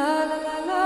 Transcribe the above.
la la la